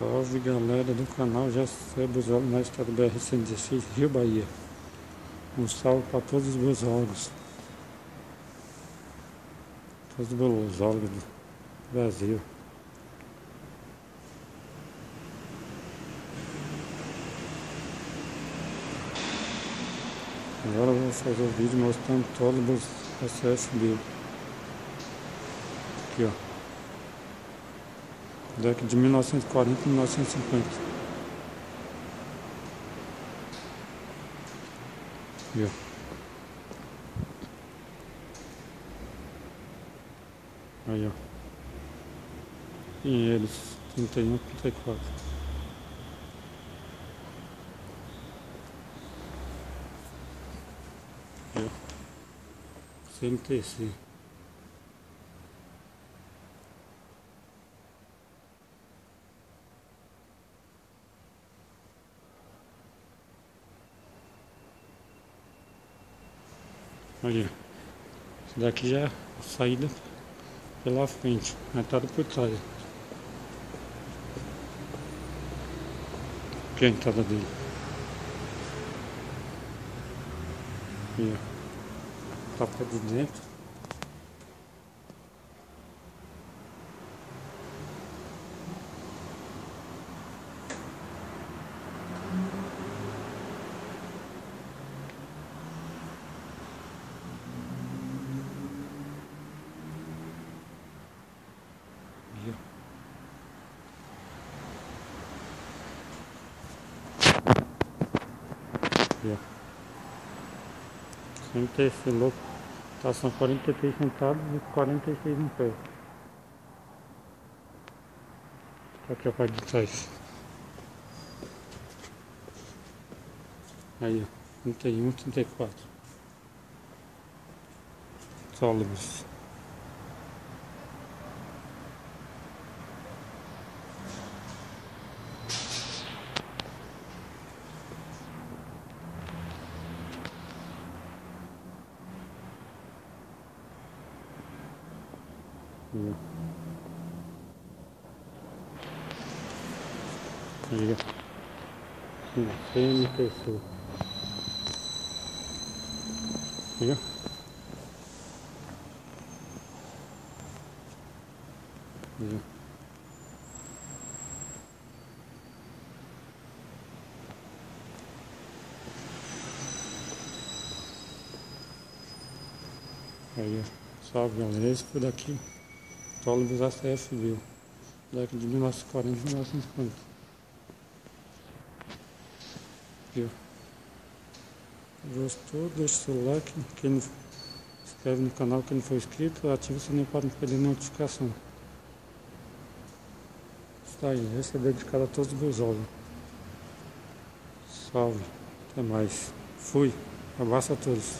Salve galera do canal José Buzogo na estrada BR-116 Rio Bahia. Um salve para todos os busólogos. Todos os busólogos do Brasil. Agora eu vou fazer o vídeo mostrando todos os SSB. Aqui ó. Década de 1940 e 1950. Aqui, ó. Aí, ó. E eles, 31, 34. Aqui, ó. CMTC. Olha, esse daqui já é a saída pela frente, entrada por trás. Aqui é a entrada dele. Aqui, ó. Tapa de dentro. Ó. Sempre esse louco. Tá, são 43 sentados e 46 em pé. Aqui a parte de trás. Aí, ó. 31, 34. Sólogos. Aí, Aí, ó. Aí, ó. Aí, ó. Aí, ó. Salve, galera. Esse foi daqui. Autólogos ACF viu. Década de 1940 e 1950. Viu? Gostou? Deixa o seu like. Quem se inscreve no canal, quem não for inscrito, ativa o sininho para não perder notificação. Isso aí, esse é dedicado a todos os olhos. Salve. Até mais. Fui. Abraço a todos.